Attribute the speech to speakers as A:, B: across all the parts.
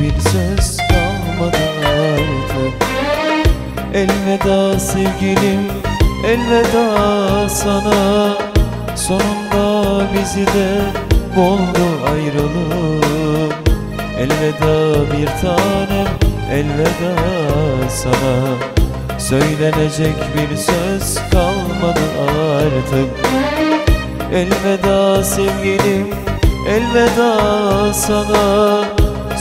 A: bir söz kalmadı artık. Elveda sevgilim elveda sana. Sonunda bizi de buldu ayrılık. Elveda bir tanem elveda sana. Söylenecek bir söz kalmadı artık. Elveda sevgilim elveda sana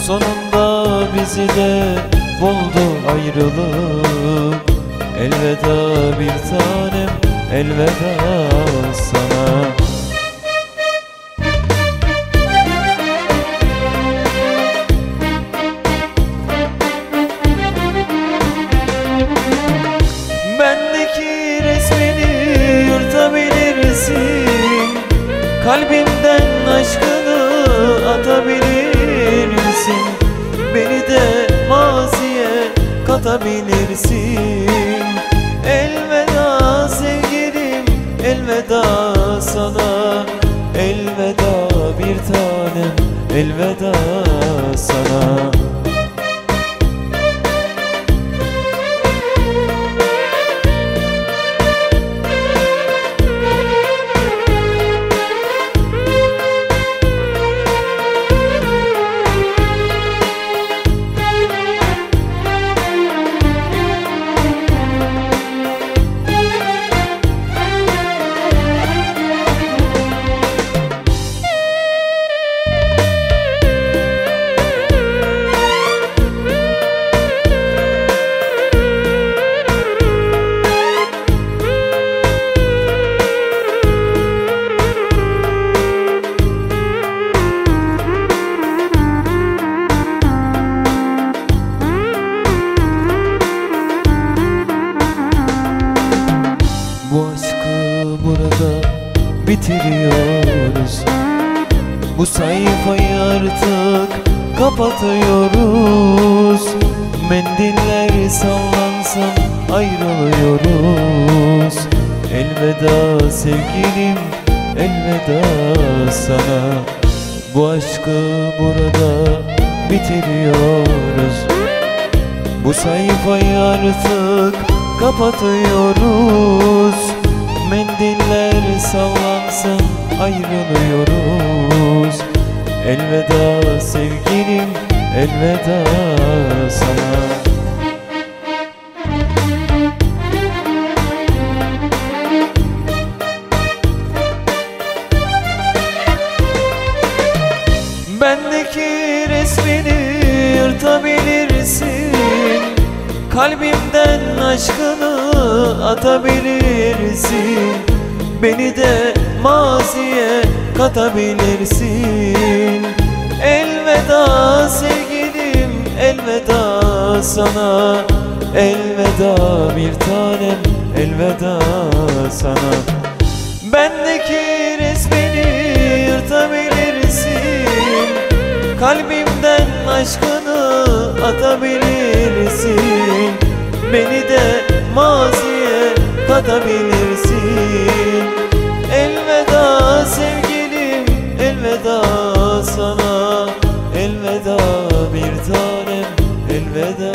A: Sonunda bizi de buldu ayrılık. Elveda bir tanem elveda sana Kalbimden aşkını atabilirsin Beni de maziye katabilirsin. Elveda sevgilim elveda sana. Elveda bir tanem elveda bitiriyoruz. Bu sayfayı artık kapatıyoruz. Mendiller sallansam ayrılıyoruz. Elveda sevgilim elveda sana. Bu aşkı burada bitiriyoruz. Bu sayfayı artık kapatıyoruz Mendiller sallansın ayrılıyoruz. Elveda sevgilim elveda sana Kalbimden aşkını atabilirsin. Beni de maziye katabilirsin. Elveda sevgilim elveda sana. Elveda bir tanem elveda sana. Bendeki resmini yırtabilirsin. Kalbimden aşkını atabilirsin Beni de maziye katabilirsin. Elveda sevgilim elveda sana. Elveda bir tanem elveda